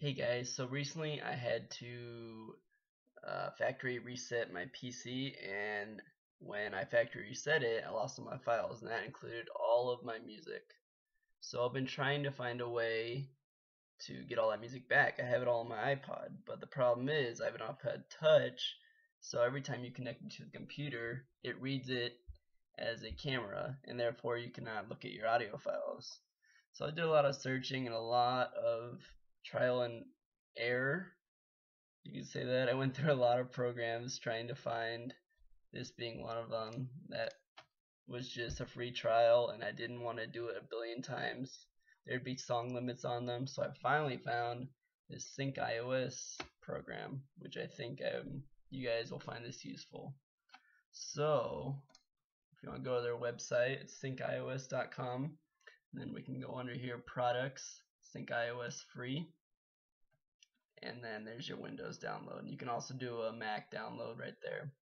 Hey guys, so recently I had to uh, factory reset my PC and when I factory reset it I lost all my files and that included all of my music. So I've been trying to find a way to get all that music back. I have it all on my iPod but the problem is I have an iPod touch so every time you connect it to the computer it reads it as a camera and therefore you cannot look at your audio files. So I did a lot of searching and a lot of trial and error. You could say that. I went through a lot of programs trying to find this being one of them that was just a free trial and I didn't want to do it a billion times. There'd be song limits on them, so I finally found this Syncios program, which I think um, you guys will find this useful. So, if you want to go to their website, it's syncios.com. Then we can go under here, products, Syncios free and then there's your Windows download. You can also do a Mac download right there.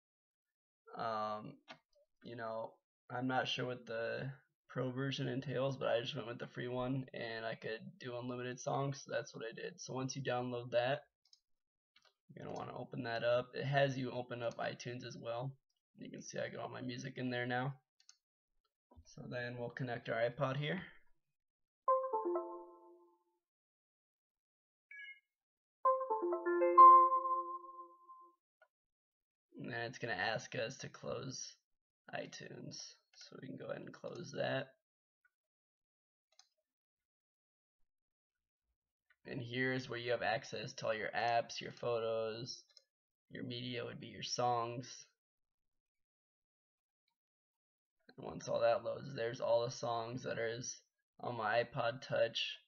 Um, you know, I'm not sure what the pro version entails, but I just went with the free one and I could do unlimited songs, so that's what I did. So once you download that, you're going to want to open that up. It has you open up iTunes as well. You can see I got all my music in there now. So then we'll connect our iPod here. And it's going to ask us to close iTunes. So we can go ahead and close that. And here's where you have access to all your apps, your photos, your media would be your songs. And once all that loads, there's all the songs that are on my iPod Touch.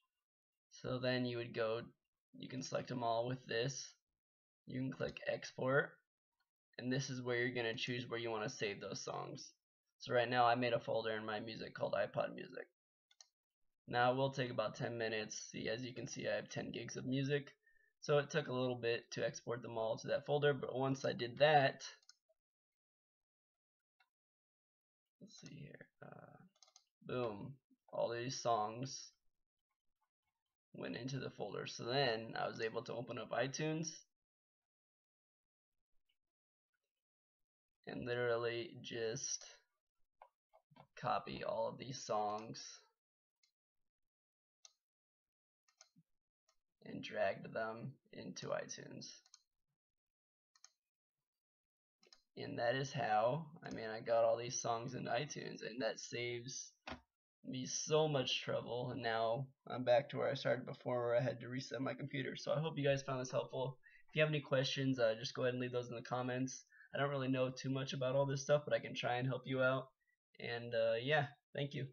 So then you would go, you can select them all with this. You can click export and this is where you're going to choose where you want to save those songs. So right now I made a folder in my music called iPod Music. Now it will take about 10 minutes. See, as you can see I have 10 gigs of music. So it took a little bit to export them all to that folder, but once I did that, let's see here, uh, boom, all these songs went into the folder. So then I was able to open up iTunes and literally just copy all of these songs and dragged them into iTunes. And that is how, I mean, I got all these songs in iTunes, and that saves me so much trouble. And now I'm back to where I started before, where I had to reset my computer. So I hope you guys found this helpful. If you have any questions, uh, just go ahead and leave those in the comments. I don't really know too much about all this stuff, but I can try and help you out. And uh, yeah, thank you.